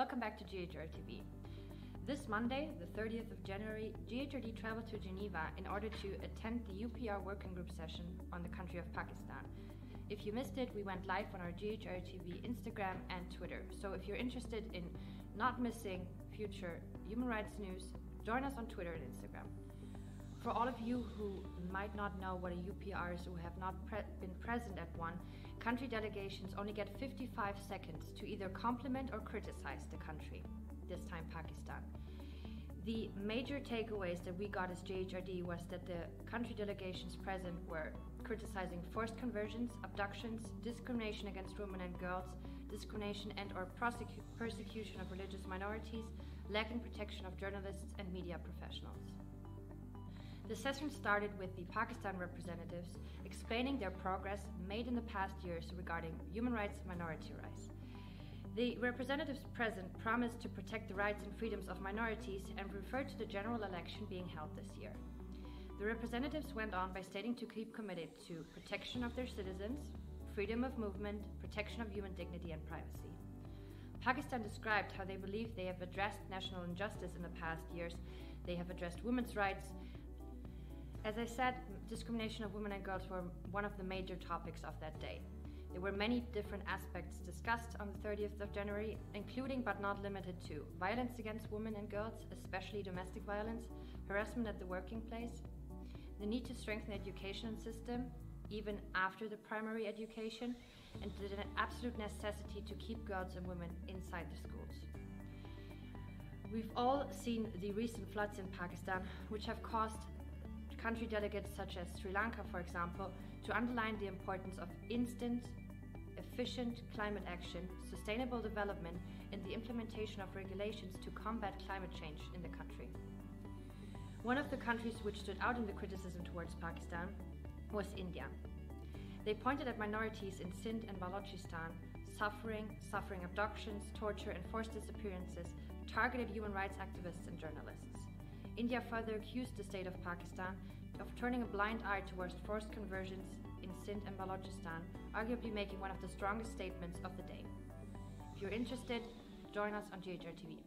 Welcome back to GHR TV. This Monday, the 30th of January, GHRD traveled to Geneva in order to attend the UPR working group session on the country of Pakistan. If you missed it, we went live on our GHR TV Instagram and Twitter. So if you're interested in not missing future human rights news, join us on Twitter and Instagram. For all of you who might not know what a UPR is who have not pre been present at one, country delegations only get 55 seconds to either compliment or criticize the country, this time Pakistan. The major takeaways that we got as GHRD was that the country delegations present were criticizing forced conversions, abductions, discrimination against women and girls, discrimination and or persecution of religious minorities, lacking protection of journalists and media professionals. The session started with the Pakistan representatives explaining their progress made in the past years regarding human rights and minority rights. The representatives present promised to protect the rights and freedoms of minorities and referred to the general election being held this year. The representatives went on by stating to keep committed to protection of their citizens, freedom of movement, protection of human dignity and privacy. Pakistan described how they believe they have addressed national injustice in the past years. They have addressed women's rights, as I said, discrimination of women and girls were one of the major topics of that day. There were many different aspects discussed on the 30th of January, including but not limited to violence against women and girls, especially domestic violence, harassment at the working place, the need to strengthen the education system, even after the primary education, and the absolute necessity to keep girls and women inside the schools. We've all seen the recent floods in Pakistan, which have caused country delegates such as Sri Lanka, for example, to underline the importance of instant, efficient climate action, sustainable development, and the implementation of regulations to combat climate change in the country. One of the countries which stood out in the criticism towards Pakistan was India. They pointed at minorities in Sindh and Balochistan suffering, suffering abductions, torture, and forced disappearances, targeted human rights activists and journalists. India further accused the state of Pakistan of turning a blind eye towards forced conversions in Sindh and Balochistan, arguably making one of the strongest statements of the day. If you're interested, join us on GHR TV.